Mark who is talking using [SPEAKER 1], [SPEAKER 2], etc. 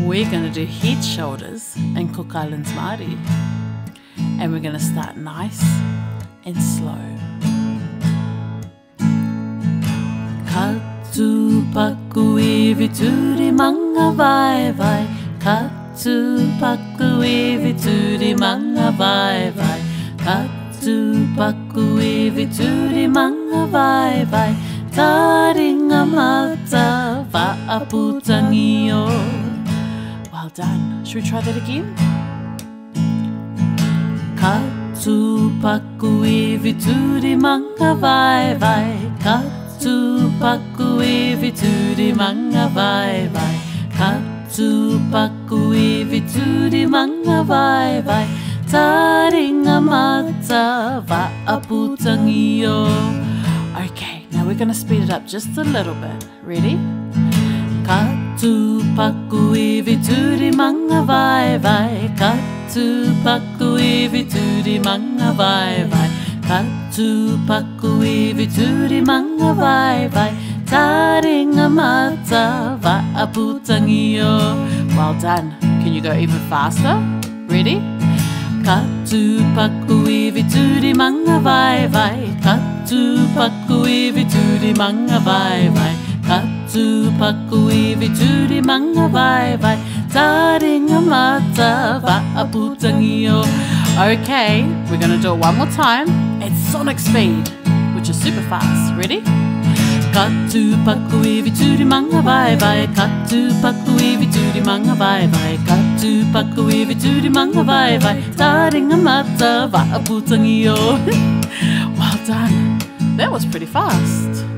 [SPEAKER 1] We're going to do head, shoulders, and Cook Islands Māori. And we're going to start nice and slow. Ka Katu paku iwi e turi manga vai vai Ka Katu paku iwi e turi manga vai vai Ka Katu paku iwi e turi manga vai vai Tā ringa mata wha aputangi o Katu well done. Should we try that again? Ka tū paku i vituri manga vai vai Ka tū paku i vituri manga vai vai Ka tū paku i vituri manga vai vai Tā ringa mata va aputangi o Okay, now we're going to speed it up just a little bit. Ready? Ka tu paku i vi turi manga vai vai ka tu paku i vi turi manga vai vai ka tu paku i vi turi manga vai vai taringa mata va a putangi well done can you go even faster ready ka tu paku i vi turi manga vai vai ka tu paku i vi turi manga vai vai tū paku iwi tūri manga vai vai Tā ringa mata wa a putangi o Okay, we're gonna do it one more time at sonic speed, which is super fast. Ready? Katu paku iwi turi manga vai vai Katu paku iwi turi manga vai vai Katu paku iwi turi manga vai vai Tā ringa mata wa a putangi o Well done. That was pretty fast.